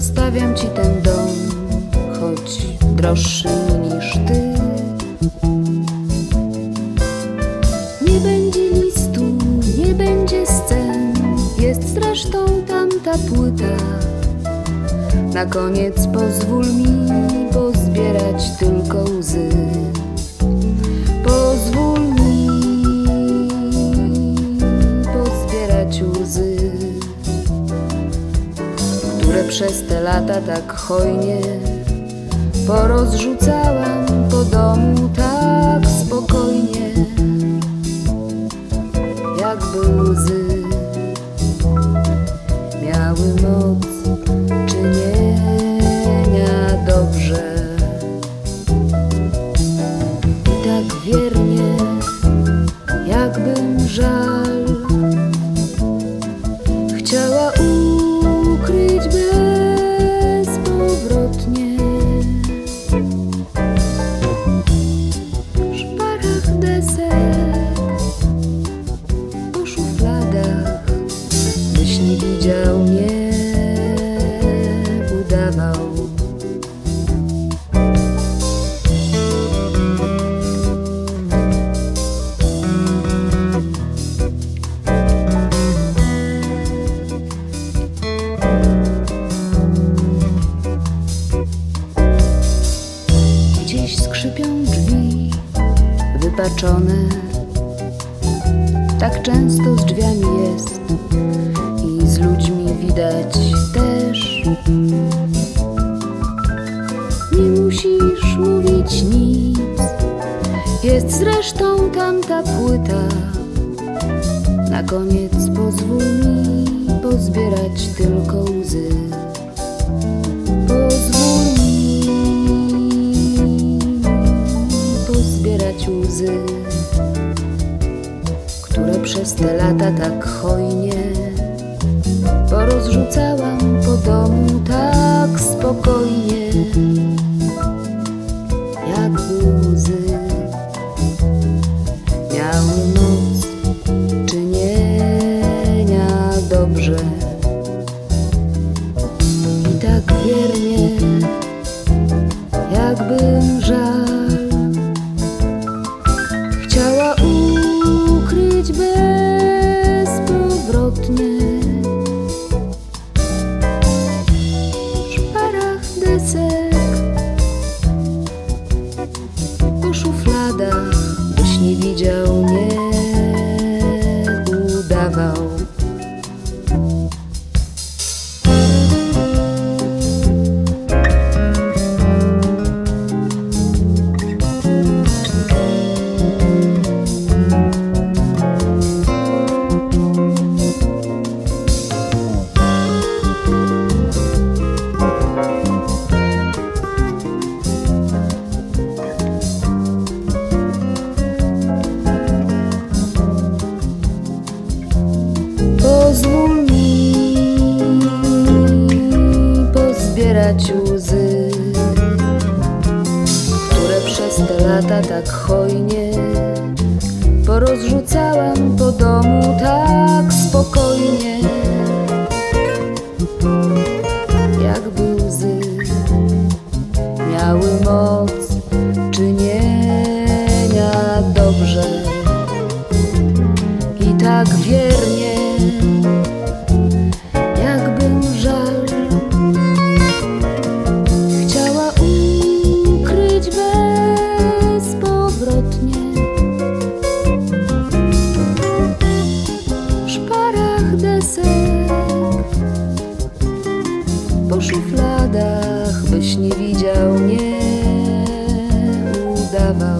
Zostawiam ci ten dom, choć droższy niż ty. Nie będzie listu, nie będzie scen, jest zresztą tamta płyta. Na koniec pozwól mi pozbierać tylko łzy. Te lata tak hojnie porozrzucałam po domu tak spokojnie, jakby łzy miały moc czynienia dobrze. I tak wiernie, skrzypią drzwi wypaczone. Tak często z drzwiami jest i z ludźmi widać też. Nie musisz mówić nic, jest zresztą tamta płyta. Na koniec pozwól mi pozbierać tylko łzy. Które przez te lata tak hojnie porozrzucałam po domu tak spokojnie, jakby łzy miały moc czynienia dobrze. I tak wiernie, jakbym żal much. Łzy, które przez te lata tak hojnie porozrzucałam po domu tak spokojnie, jakby łzy miały moc czynienia dobrze. I tak wiernie, po szufladach, byś nie widział, nie udawał.